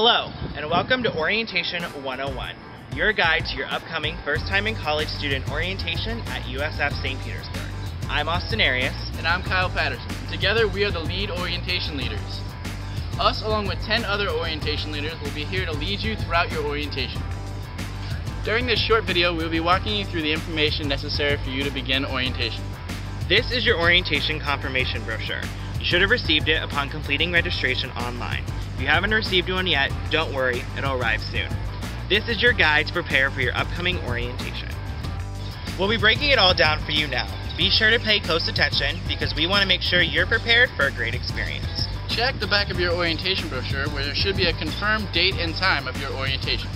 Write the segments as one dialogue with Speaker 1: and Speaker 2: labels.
Speaker 1: Hello, and welcome to Orientation 101, your guide to your upcoming first time in college student orientation at USF St. Petersburg. I'm Austin Arias.
Speaker 2: And I'm Kyle Patterson. Together, we are the lead orientation leaders. Us, along with 10 other orientation leaders, will be here to lead you throughout your orientation. During this short video, we will be walking you through the information necessary for you to begin orientation.
Speaker 1: This is your orientation confirmation brochure. You should have received it upon completing registration online. If you haven't received one yet, don't worry, it'll arrive soon. This is your guide to prepare for your upcoming orientation. We'll be breaking it all down for you now. Be sure to pay close attention because we want to make sure you're prepared for a great experience.
Speaker 2: Check the back of your orientation brochure where there should be a confirmed date and time of your orientation.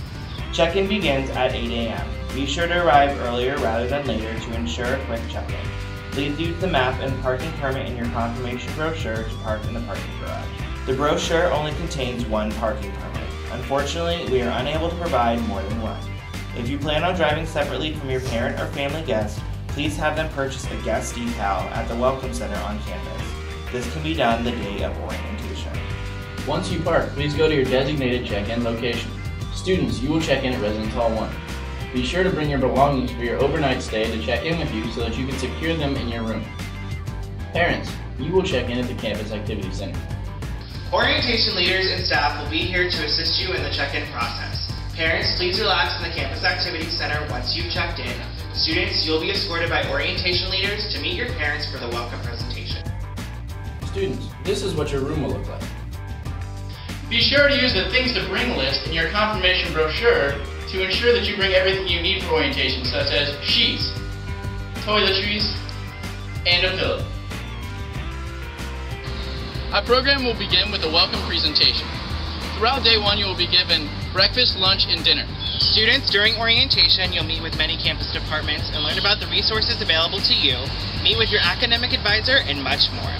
Speaker 1: Check-in begins at 8 a.m. Be sure to arrive earlier rather than later to ensure a quick check-in. Please use the map and parking permit in your confirmation brochure to park in the parking garage. The brochure only contains one parking permit. Unfortunately, we are unable to provide more than one. If you plan on driving separately from your parent or family guest, please have them purchase a guest decal at the Welcome Center on campus. This can be done the day of orientation.
Speaker 3: Once you park, please go to your designated check-in location. Students, you will check in at Residence Hall 1. Be sure to bring your belongings for your overnight stay to check in with you so that you can secure them in your room. Parents, you will check in at the Campus Activity Center.
Speaker 1: Orientation leaders and staff will be here to assist you in the check-in process. Parents, please relax in the Campus Activity Center once you've checked in. Students, you'll be escorted by orientation leaders to meet your parents for the welcome presentation.
Speaker 3: Students, this is what your room will look like.
Speaker 2: Be sure to use the things to bring list in your confirmation brochure to ensure that you bring everything you need for orientation, such as sheets, toiletries, and a pillow. Our program will begin with a welcome presentation. Throughout day one, you will be given breakfast, lunch, and dinner.
Speaker 1: Students, during orientation, you'll meet with many campus departments and learn about the resources available to you, meet with your academic advisor, and much more.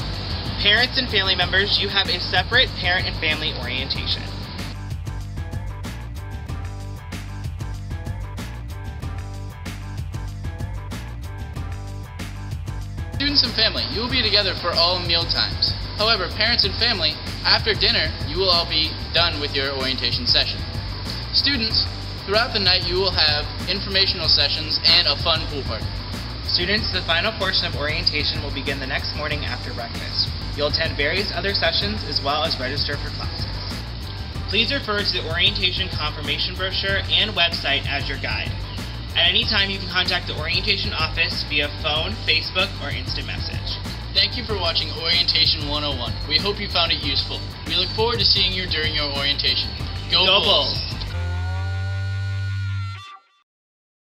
Speaker 1: Parents and family members, you have a separate parent and family orientation.
Speaker 2: Students and family, you will be together for all meal times. However, parents and family, after dinner, you will all be done with your orientation session. Students, throughout the night you will have informational sessions and a fun pool party.
Speaker 1: Students, the final portion of orientation will begin the next morning after breakfast. You'll attend various other sessions as well as register for classes. Please refer to the orientation confirmation brochure and website as your guide. At any time, you can contact the orientation office via phone, Facebook, or instant message.
Speaker 2: Thank you for watching Orientation 101. We hope you found it useful. We look forward to seeing you during your orientation. Go,
Speaker 1: Go
Speaker 2: Bulls!
Speaker 1: Bulls!